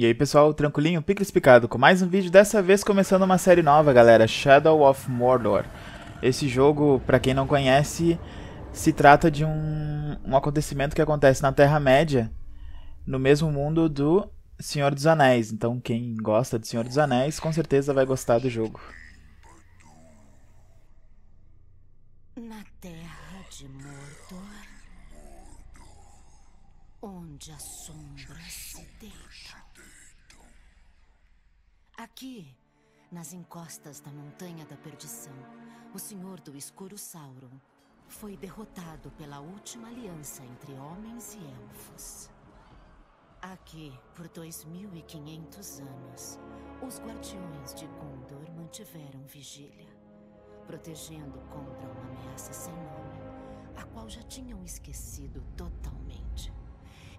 E aí pessoal, tranquilinho, pique picado com mais um vídeo, dessa vez começando uma série nova galera, Shadow of Mordor. Esse jogo, pra quem não conhece, se trata de um, um acontecimento que acontece na Terra-média, no mesmo mundo do Senhor dos Anéis. Então quem gosta de Senhor dos Anéis, com certeza vai gostar do jogo. Na terra de Mordor, onde a sombra se deita. Aqui, nas encostas da Montanha da Perdição, o Senhor do Escuro Sauron foi derrotado pela última aliança entre homens e elfos. Aqui, por 2.500 anos, os guardiões de Gondor mantiveram vigília, protegendo contra uma ameaça sem nome, a qual já tinham esquecido totalmente.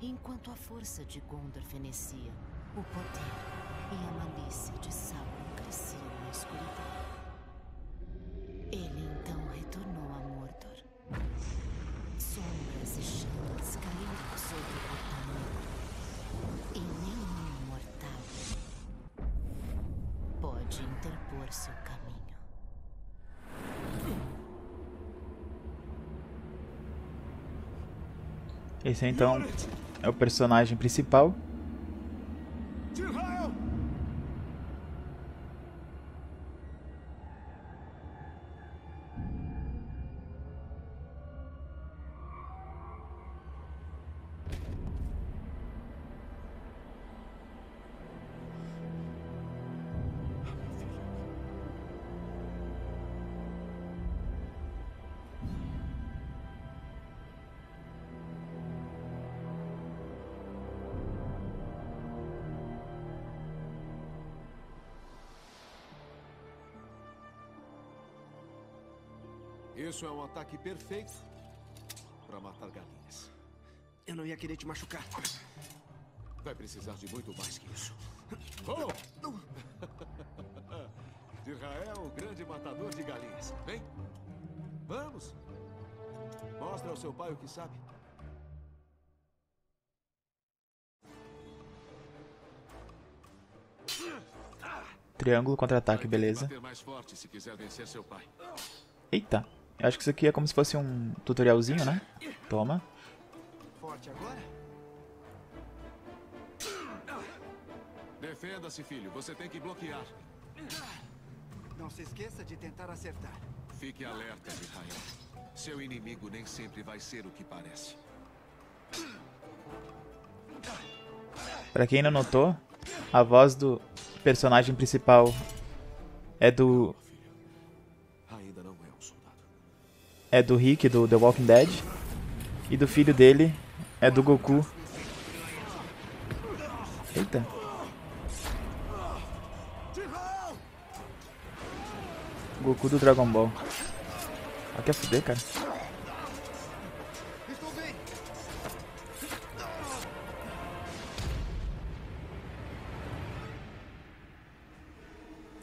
Enquanto a força de Gondor fenecia, o poder e a malícia de Sauron cresciam na escuridão. Esse então é o personagem principal. Isso é um ataque perfeito para matar galinhas. Eu não ia querer te machucar. Vai precisar de muito mais que isso. Oh! Israel, o grande matador de galinhas. Vem. Vamos. Mostra ao seu pai o que sabe. Triângulo contra-ataque, beleza. Eita. Eu acho que isso aqui é como se fosse um tutorialzinho, né? Toma. Forte agora? Defenda-se, filho. Você tem que bloquear. Não se esqueça de tentar acertar. Fique alerta, Israel. Seu inimigo nem sempre vai ser o que parece. Pra quem não notou, a voz do personagem principal é do é do Rick, do The Walking Dead. E do filho dele é do Goku. Eita. Goku do Dragon Ball. Ah, quer fuder, cara?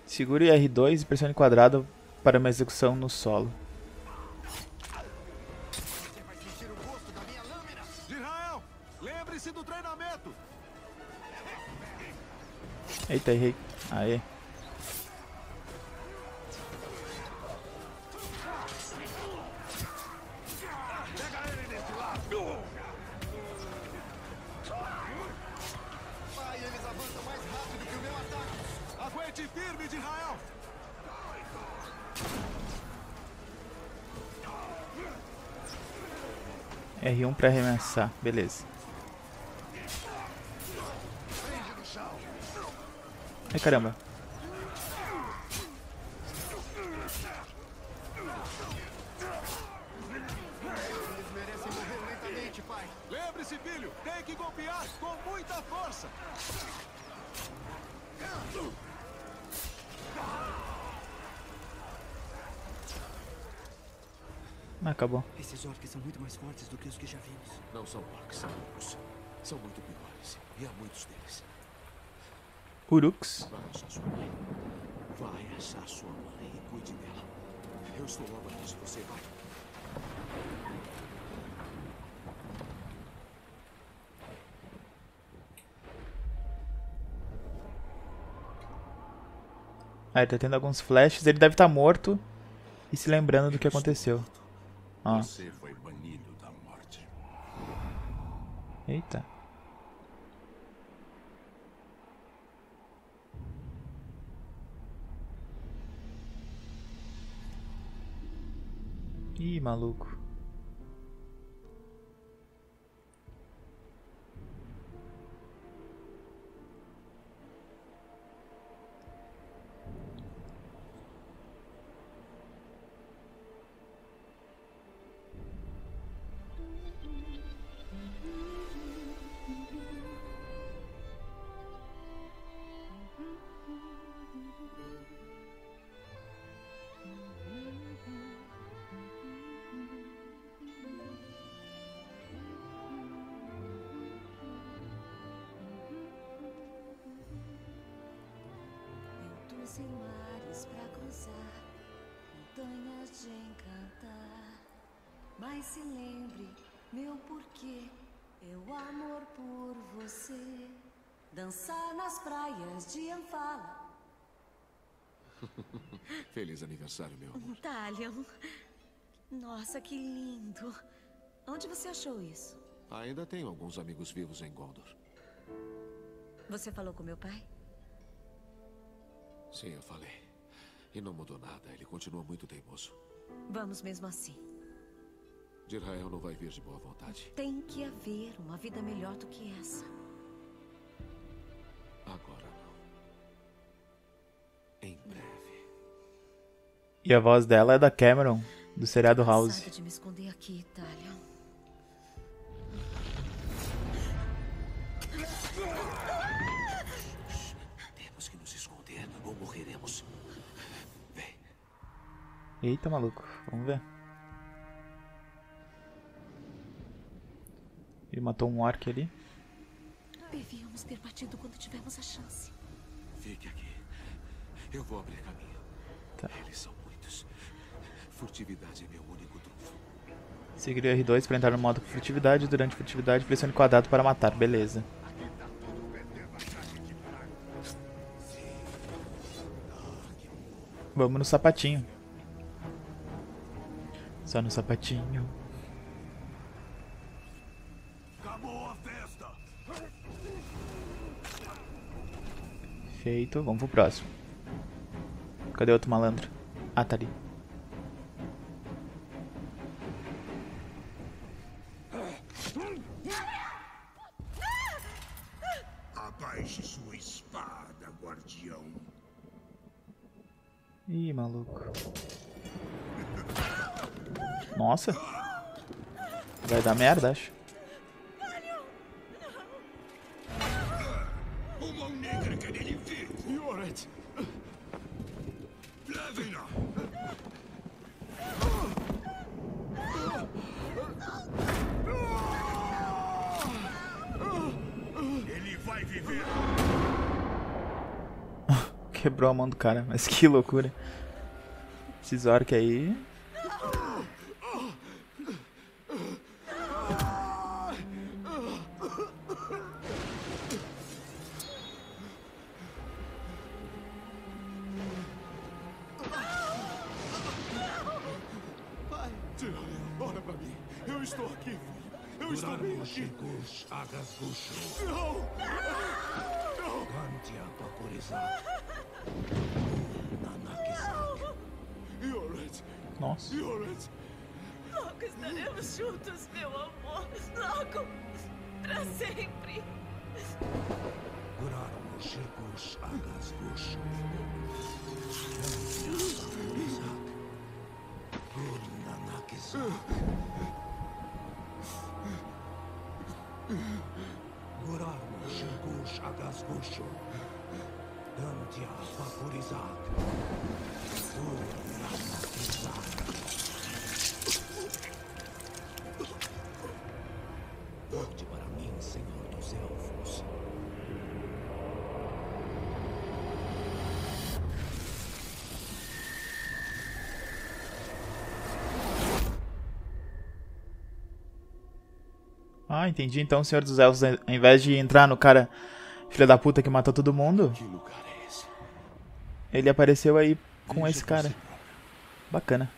Segure R2 e pressione quadrado para uma execução no solo. Eita, errei. Aê. firme de Israel! R1 para arremessar, beleza. Força. Ah, acabou. Esses orcs são muito mais fortes do que os que já vimos. Não são orcs, são urus. São muito piores. E há muitos deles. Uruks. Vai achar sua mãe. E cuide dela. Eu estou logo atrás de você, vai. Ah, ele tá tendo alguns flashes. Ele deve estar morto e se lembrando do que aconteceu. Ó. Você foi banido da morte. Eita. Ih, maluco. E mares pra cruzar, montanhas de encantar. Mas se lembre, meu porquê, meu amor por você. Dançar nas praias de Anfala. Feliz aniversário, meu amor. Talion. Nossa, que lindo. Onde você achou isso? Ainda tenho alguns amigos vivos em Gondor. Você falou com meu pai? Sim, eu falei. E não mudou nada. Ele continua muito teimoso. Vamos mesmo assim. De Israel não vai vir de boa vontade. Tem que haver uma vida melhor do que essa. Agora não. Em breve. E a voz dela é da Cameron, do seriado House. De me esconder aqui, Talion. Eita, maluco. Vamos ver. Ele matou um orc ali. Devíamos ter batido quando tivemos a chance. Fique aqui. Eu vou abrir caminho. Tá. Eles são muitos. Furtividade é meu único trunfo. Seguir o R2 para entrar no modo furtividade. Durante furtividade, pressione quadrado para matar. Beleza. Vamos no sapatinho. Só no sapatinho. Acabou a festa! Feito. Vamos pro próximo. Cadê outro malandro? Ah, tá ali. Vai viver. Quebrou a mão do cara, mas que loucura. Esses orc aí. Eu estou bem aqui. Agasgucho. Não! Gantia paporiza. Nanakizak. Yoret! Nossa. Yoret! Logo estaremos juntos, meu amor. Logo. Pra sempre. Gurarmo chicos, agasgucho. Gantia paporiza. Nanakizak. Gurarmo chicos, agasgucho. Gantia paporiza. Nanakizak. Volte para mim, Senhor dos Elfos. Ah, entendi. Então o Senhor dos Elfos, ao invés de entrar no cara filha da puta que matou todo mundo, é ele apareceu aí com esse cara. Bacana.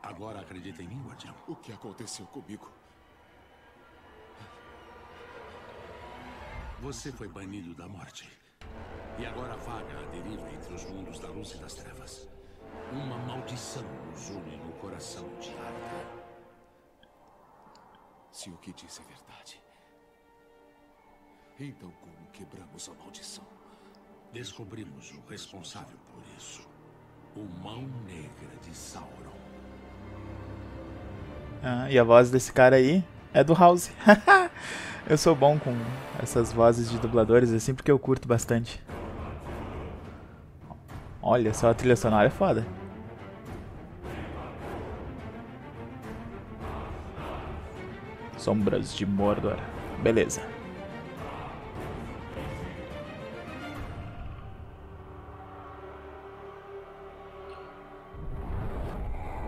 Agora acredita em mim, guardião. O que aconteceu comigo? Você foi banido da morte. E agora vaga a deriva entre os mundos da luz e das trevas. Uma maldição nos une no coração de Arda. Se o que disse é verdade. Então como quebramos a maldição? Descobrimos o responsável por isso. O Mão Negra de Sauron. Ah, e a voz desse cara aí é do House. eu sou bom com essas vozes de dubladores, assim, porque eu curto bastante. Olha só, a trilha sonora é foda. Sombras de Mordor. Beleza.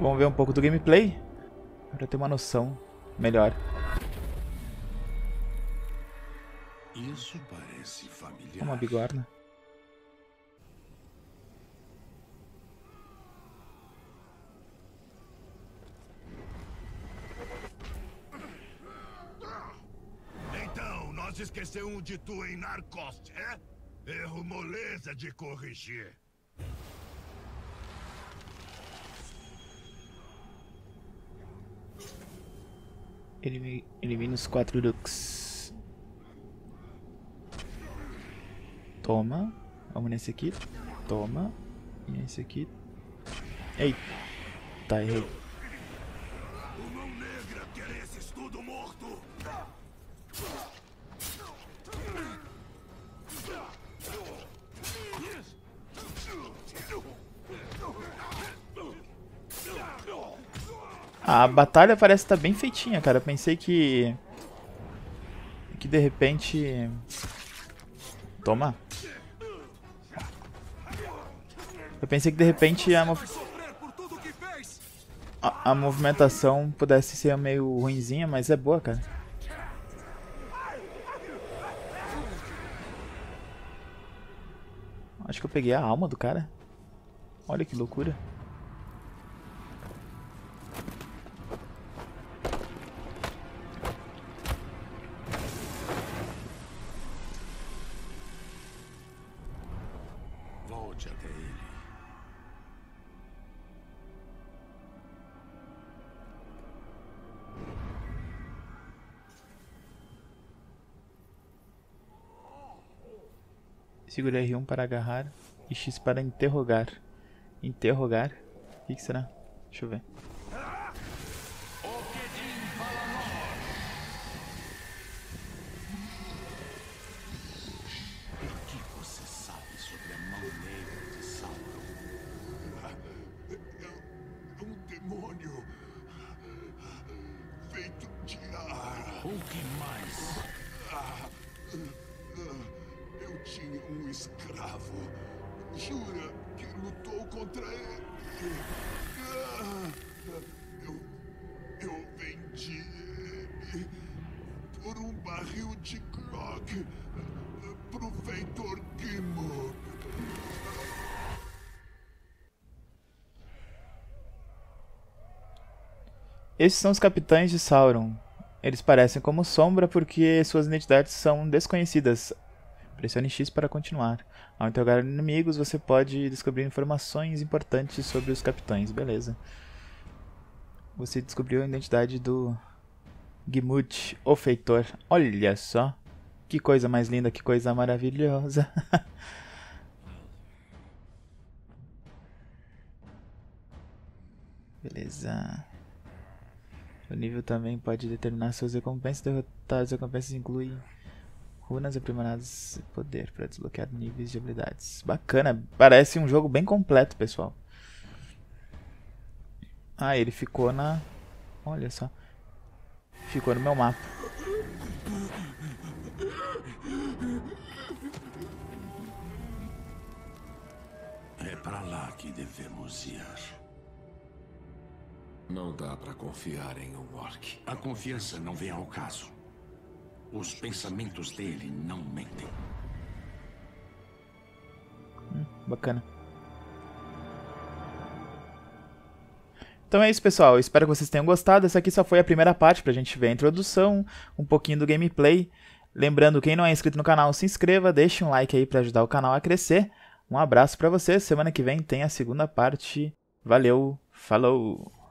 Vamos ver um pouco do gameplay para ter uma noção melhor. Isso parece familiar. Uma bigorna. Então, nós esquecemos de tu em Narcost, é? Erro moleza de corrigir. Elimina os quatro Lux. Toma. Vamos nesse aqui. Toma. E esse aqui. Eita, errei. A batalha parece estar bem feitinha, cara. Eu pensei que. Que de repente. Toma. Eu pensei que de repente a, mov- a, a movimentação pudesse ser meio ruinzinha, mas é boa, cara. Acho que eu peguei a alma do cara. Olha que loucura. Segura R1 para agarrar e X para interrogar. Interrogar? O que, que será? Deixa eu ver. O que você sabe sobre a Mão Negra de Sauron? É um demônio feito de ar. O que mais? Eu tinha um escravo. Jura que lutou contra ele? Eu, eu vendi ele por um barril de grog pro feitor Gimmo. Esses são os capitães de Sauron. Eles parecem como sombra porque suas identidades são desconhecidas. Pressione X para continuar. Ao interrogar inimigos, você pode descobrir informações importantes sobre os capitães. Beleza. Você descobriu a identidade do Gimut, o feitor. Olha só. Que coisa mais linda, que coisa maravilhosa. Beleza. O nível também pode determinar suas recompensas. Derrotar as recompensas inclui Runas aprimoradas e poder para desbloquear níveis de habilidades. Bacana, parece um jogo bem completo, pessoal. Ah, ele ficou na... Olha só. Ficou no meu mapa. É para lá que devemos ir. Não dá para confiar em um orc. A confiança não vem ao caso. Os pensamentos dele não mentem. Bacana. Então é isso, pessoal. Espero que vocês tenham gostado. Essa aqui só foi a primeira parte pra gente ver a introdução, um pouquinho do gameplay. Lembrando, quem não é inscrito no canal, se inscreva, deixe um like aí pra ajudar o canal a crescer. Um abraço pra vocês. Semana que vem tem a segunda parte. Valeu, falou!